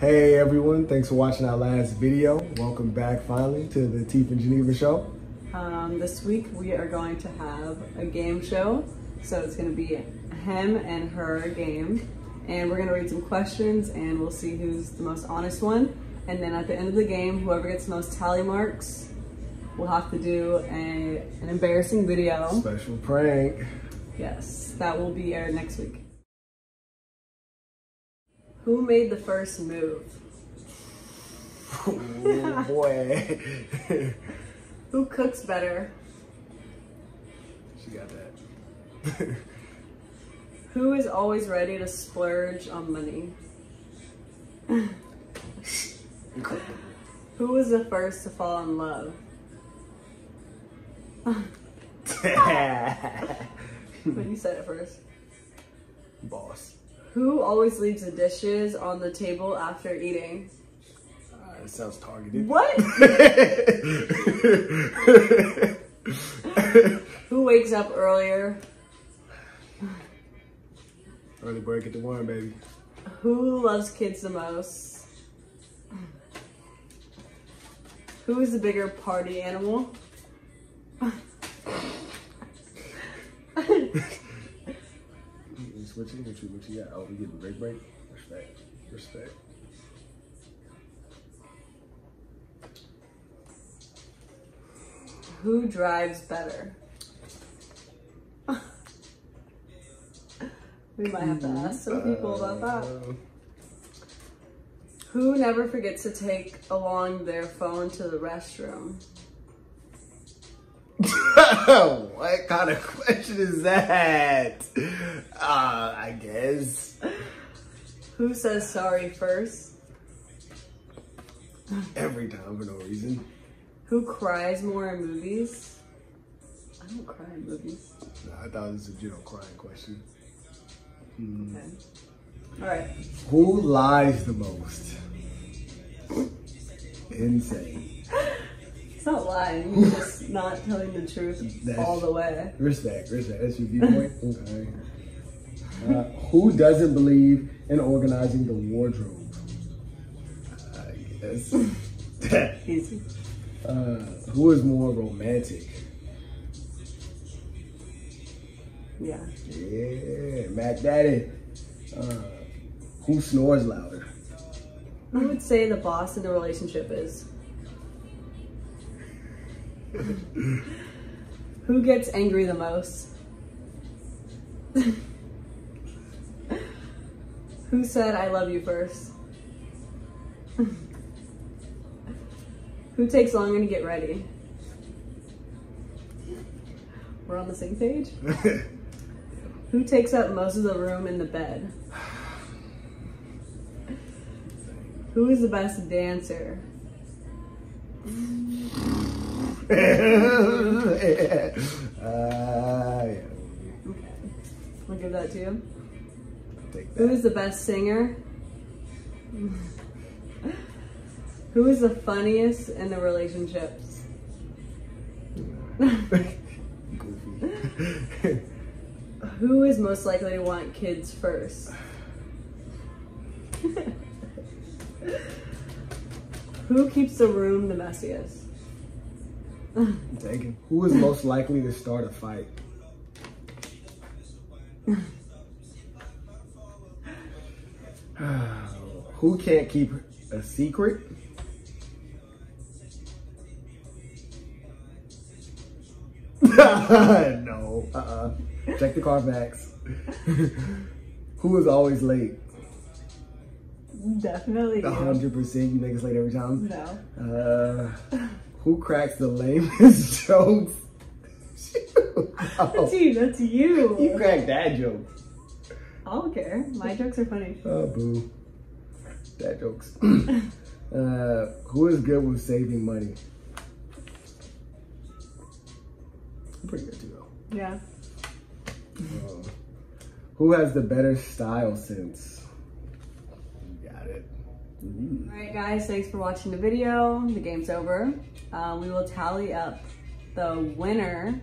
Hey everyone, thanks for watching our last video. Welcome back finally to the Teeth and Geneva show. Um, this week we are going to have a game show. So it's going to be him and her game. And we're going to read some questions and we'll see who's the most honest one. And then at the end of the game, whoever gets the most tally marks will have to do a, an embarrassing video. Special prank. Yes, that will be aired next week. Who made the first move? Oh boy. Who cooks better? she got that. Who is always ready to splurge on money? Who was the first to fall in love? When you said it first. Boss. Who always leaves the dishes on the table after eating? Uh, it sounds targeted. What? Who wakes up earlier? Early bird get the worm, baby. Who loves kids the most? Who is the bigger party animal? What you, what you got? Oh, we break break? Respect. Respect. Who drives better? we might have to ask some people about that. Uh, Who never forgets to take along their phone to the restroom? what kind of question is that? Uh, I guess. Who says sorry first? Every time for no reason. Who cries more in movies? I don't cry in movies. I thought this was a general crying question. Hmm. Okay. All right. Who lies the most? Insane. Lying. You're just not telling the truth That's- all the way. Respect, respect. That's your viewpoint? Okay. Uh, who doesn't believe in organizing the wardrobe? I guess. Easy. uh, who is more romantic? Yeah. Yeah, Mac Daddy. Uh, who snores louder? Who would say the boss in the relationship is? Who gets angry the most? Who said I love you first? Who takes longer to get ready? We're on the same page? Who takes up most of the room in the bed? Who is the best dancer? Uh, yeah, Okay. I'll give that to you. Who is the best singer? Who is the funniest in the relationships? Who is most likely to want kids first? Who keeps the room the messiest? Who is most likely to start a fight? Who can't keep a secret? no. Uh-uh. Check the Carfax. Who is always late? Definitely. A hundred percent. You make us late every time. No. Uh, who cracks the lamest jokes? That's you. That's you. you crack that joke. I don't care. My jokes are funny. Oh, boo. Dad jokes. uh, who is good with saving money? I'm pretty good too, though. Yeah. Um, who has the better style sense? It. Ooh. All right, guys, thanks for watching the video. The game's over. Uh, we will tally up the winner,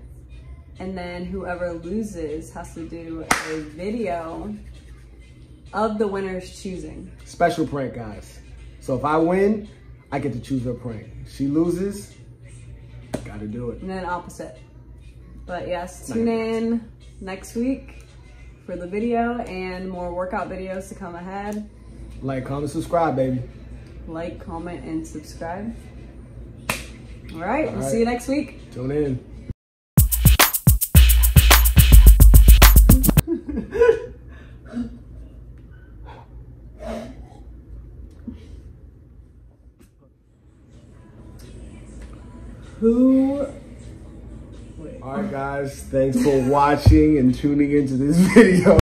and then whoever loses has to do a video of the winner's choosing. Special prank, guys. So if I win, I get to choose her prank. She loses, gotta do it. And then opposite. But yes, tune in next week for the video and more workout videos to come ahead. Like, comment, subscribe, baby. Like, comment, and subscribe. All right, All we'll right. see you next week. Tune in. Who? Wait. All right, guys. Thanks for watching and tuning into this video.